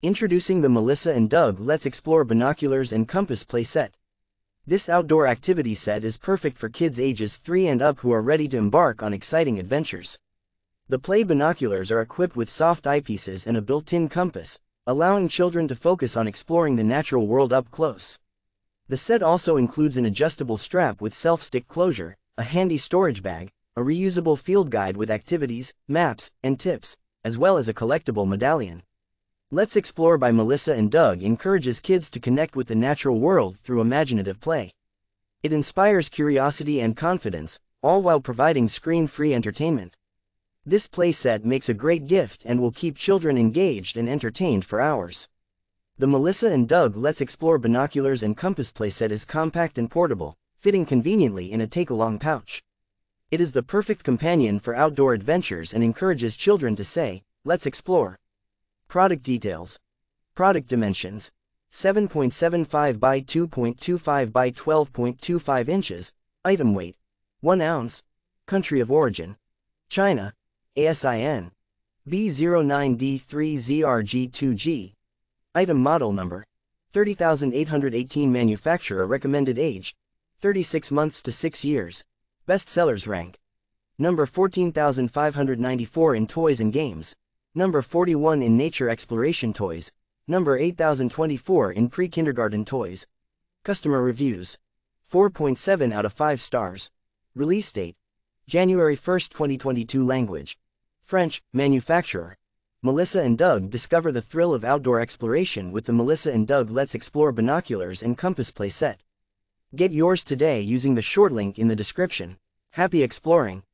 Introducing the Melissa and Doug Let's Explore Binoculars and Compass Play Set. This outdoor activity set is perfect for kids ages 3 and up who are ready to embark on exciting adventures. The play binoculars are equipped with soft eyepieces and a built-in compass, allowing children to focus on exploring the natural world up close. The set also includes an adjustable strap with self-stick closure, a handy storage bag, a reusable field guide with activities, maps, and tips, as well as a collectible medallion. Let's Explore by Melissa and Doug encourages kids to connect with the natural world through imaginative play. It inspires curiosity and confidence, all while providing screen-free entertainment. This play set makes a great gift and will keep children engaged and entertained for hours. The Melissa and Doug Let's Explore Binoculars and Compass playset is compact and portable, fitting conveniently in a take-along pouch. It is the perfect companion for outdoor adventures and encourages children to say, let's explore. Product details. Product dimensions. 7.75 by 2.25 by 12.25 inches. Item weight. 1 ounce. Country of origin. China. ASIN. B09D3ZRG2G. Item model number. 30818 Manufacturer recommended age. 36 months to 6 years. Best sellers rank. Number 14594 in toys and games. Number 41 in Nature Exploration Toys. Number 8024 in Pre-Kindergarten Toys. Customer Reviews. 4.7 out of 5 stars. Release date. January 1, 2022 Language. French, Manufacturer. Melissa and Doug discover the thrill of outdoor exploration with the Melissa and Doug Let's Explore Binoculars and Compass Play set. Get yours today using the short link in the description. Happy exploring!